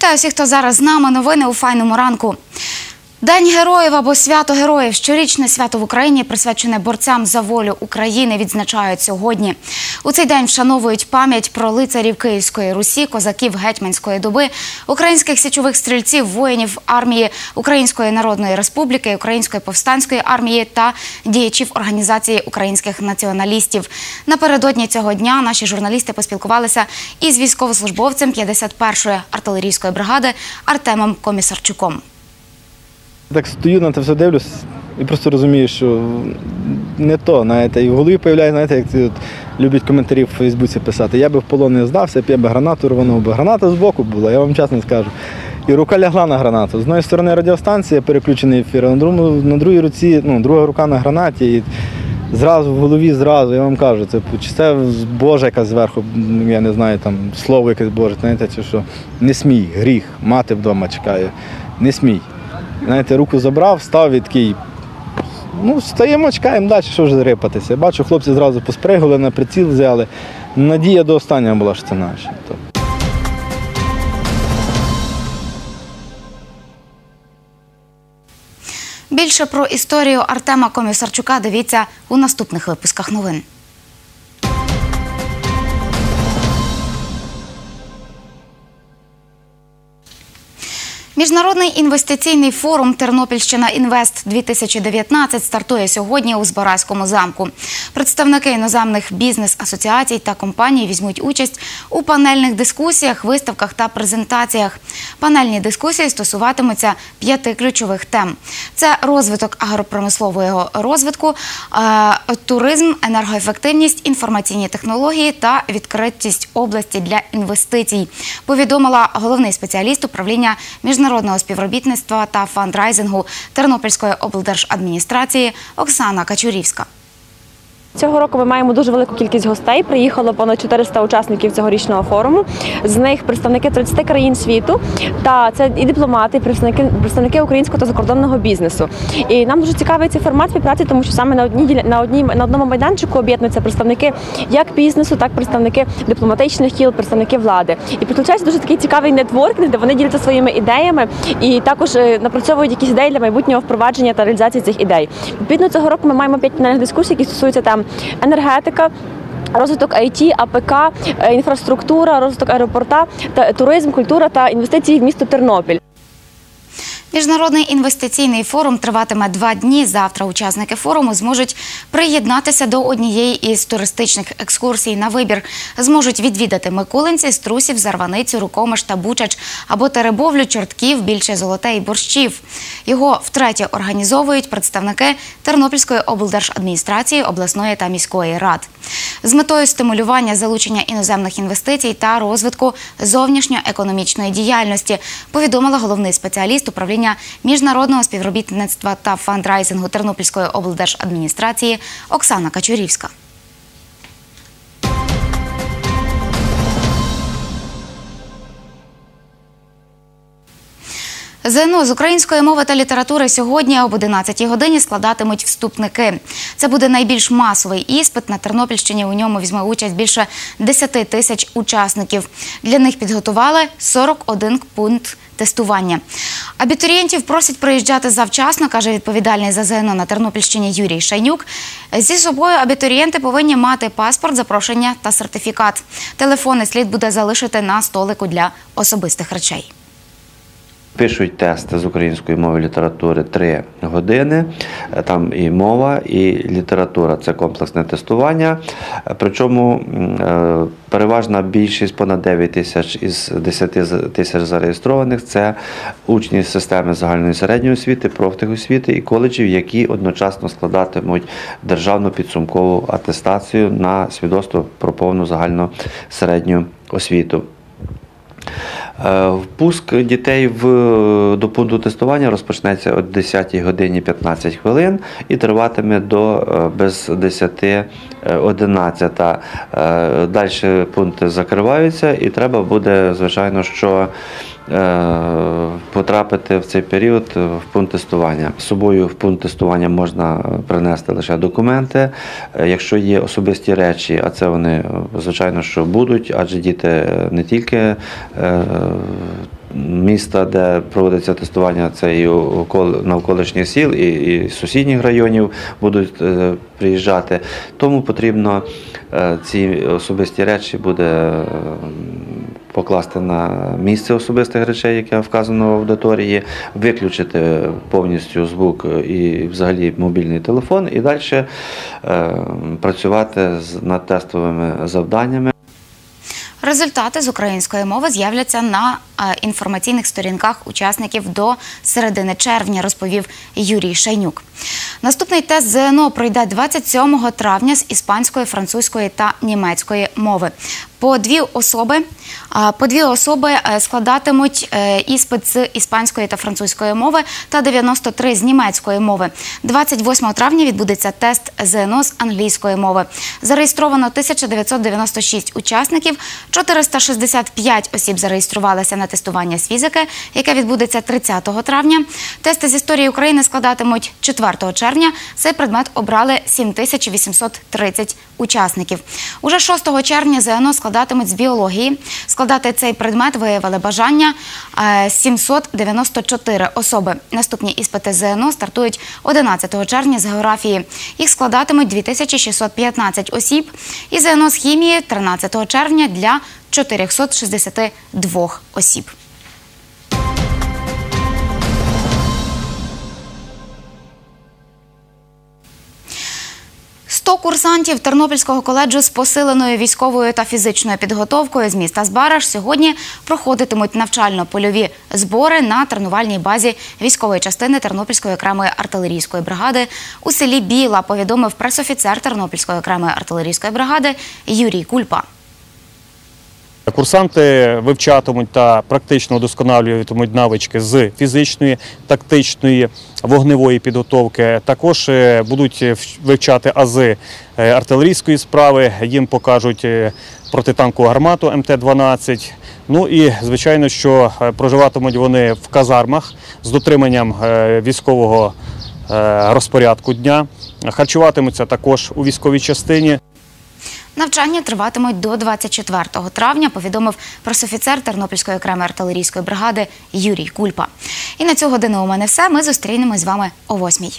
Вітаю всіх, хто зараз з нами. Новини у файному ранку. День героїв або свято героїв. Щорічне свято в Україні, присвячене борцям за волю України, відзначають сьогодні. У цей день вшановують пам'ять про лицарів Київської Русі, козаків гетьманської доби, українських січових стрільців, воїнів армії Української Народної Республіки, Української повстанської армії та діячів організації українських націоналістів. Напередодні цього дня наші журналісти поспілкувалися із військовослужбовцем 51-ї артилерійської бригади Артемом Комісарчуком. Так стою на це все дивлюсь і просто розумію, що не то, знаєте, і в голові появляється, знаєте, як ці от люблять коментарі в Фейсбуці писати. Я би в полон не здався, б я би гранату рванув, бо граната збоку була, я вам чесно скажу. І рука лягла на гранату. З однієї сторони радіостанція, переключений ефір, а на, другому, на другій руці, ну, друга рука на гранаті. І зразу в голові, зразу, я вам кажу, це чи це Боже якась зверху, я не знаю, там слово якесь Боже, знаєте, чи що. Не смій, гріх, мати вдома чекає. Не смій. Знаєте, руку забрав, став і такий. Ну, стаємо, чекаємо далі, що вже рипатися. Бачу, хлопці зразу поспригали, на приціл взяли. Надія до останнього була, що це наші. Більше про історію Артема Комісарчука дивіться у наступних випусках новин. Міжнародний інвестиційний форум Тернопільщина Інвест 2019 стартує сьогодні у Збаразькому замку. Представники іноземних бізнес-асоціацій та компаній візьмуть участь у панельних дискусіях, виставках та презентаціях. Панельні дискусії стосуватимуться п'яти ключових тем: це розвиток агропромислового розвитку, е, туризм, енергоефективність, інформаційні технології та відкритість області для інвестицій. Повідомила головний спеціаліст управління міжнародного співробітництва та фандрайзингу Тернопільської облдержадміністрації Оксана Качурівська. Цього року ми маємо дуже велику кількість гостей. Приїхало понад 400 учасників цьогорічного форуму. З них представники 30 країн світу. Та це і дипломати, і представники представники українського та закордонного бізнесу. І нам дуже цікавий цей формат співпраці, тому що саме на одній на одній на одному майданчику об'єднуються представники як бізнесу, так і представники дипломатичних кіл, представники влади. І підключається дуже такий цікавий нетворкінг, де вони діляться своїми ідеями і також е, напрацьовують якісь ідеї для майбутнього впровадження та реалізації цих ідей. Відповідно цього року ми маємо п'ять панельних дискусій, які стосуються там енергетика. Розвиток IT, АПК, е, інфраструктура, розвиток аеропорта, та туризм, культура та інвестиції в місто Тернопіль. Міжнародний інвестиційний форум триватиме два дні. Завтра учасники форуму зможуть приєднатися до однієї із туристичних екскурсій на вибір. Зможуть відвідати Миколинці, Струсів, Зарваницю, Рукомиш та Бучач або Теребовлю, Чортків, більше золоте і борщів. Його втретє організовують представники Тернопільської облдержадміністрації, обласної та міської рад. З метою стимулювання залучення іноземних інвестицій та розвитку зовнішньоекономічної діяльності повідомила головний спеціаліст управління міжнародного співробітництва та фандрайзингу Тернопільської облдержадміністрації Оксана Качурівська. ЗНО з української мови та літератури сьогодні об 11 годині складатимуть вступники. Це буде найбільш масовий іспит на Тернопільщині. У ньому візьме участь більше 10 тисяч учасників. Для них підготували 41 пункт тестування. Абітурієнтів просять приїжджати завчасно, каже відповідальний за ЗНО на Тернопільщині Юрій Шайнюк. Зі собою абітурієнти повинні мати паспорт, запрошення та сертифікат. Телефони слід буде залишити на столику для особистих речей. Пишуть тести з української мови і літератури 3 години. Там і мова, і література це комплексне тестування. Причому е, переважна більшість, понад 9 тисяч із 10 тисяч зареєстрованих це учні системи загальної середньої освіти, профтехосвіти і коледжів, які одночасно складатимуть державну підсумкову атестацію на свідоцтво про повну загальну середню освіту. Впуск дітей в, до пункту тестування розпочнеться о 10 годині 15 хвилин і триватиме до без 10 11. Далі пункти закриваються, і треба буде, звичайно, що потрапити в цей період в пункт тестування. З собою в пункт тестування можна принести лише документи. Якщо є особисті речі, а це вони, звичайно, що будуть, адже діти не тільки Міста, де проводиться тестування, це і навколишніх сіл, і, і сусідніх районів будуть е, приїжджати. Тому потрібно е, ці особисті речі буде е, покласти на місце особистих речей, яке вказано в аудиторії, виключити повністю звук і взагалі мобільний телефон, і далі е, працювати над тестовими завданнями. Результати з української мови з'являться на е, інформаційних сторінках учасників до середини червня, розповів Юрій Шайнюк. Наступний тест ЗНО пройде 27 травня з іспанської, французької та німецької мови. По дві особи, по дві особи е, складатимуть е, іспит з іспанської та французької мови та 93 з німецької мови. 28 травня відбудеться тест ЗНО з англійської мови. Зареєстровано 1996 учасників, 465 осіб зареєструвалися на тестування з фізики, яке відбудеться 30 травня. Тести з історії України складатимуть 4 червня. Цей предмет обрали 7830 учасників. Уже 6 червня ЗНО складатимуть з біології. Складати цей предмет виявили бажання е, 794 особи. Наступні іспити ЗНО стартують 11 червня з географії. Їх складатимуть 2615 осіб. І ЗНО з хімії 13 червня для 462 осіб. 100 курсантів Тернопільського коледжу з посиленою військовою та фізичною підготовкою з міста Збараж сьогодні проходитимуть навчально-польові збори на тренувальній базі військової частини Тернопільської окремої артилерійської бригади у селі Біла, повідомив пресофіцер Тернопільської окремої артилерійської бригади Юрій Кульпа. Курсанти вивчатимуть та практично удосконалюватимуть навички з фізичної, тактичної, вогневої підготовки. Також е, будуть вивчати ази е, артилерійської справи. Їм покажуть е, протитанкову гармату МТ-12. Ну і звичайно, що проживатимуть вони в казармах з дотриманням військового розпорядку дня. Харчуватимуться також у військовій частині. Навчання триватимуть до 24 травня, повідомив пресофіцер Тернопільської окремої артилерійської бригади Юрій Кульпа. І на цю годину у мене все. Ми зустрінемось з вами о 8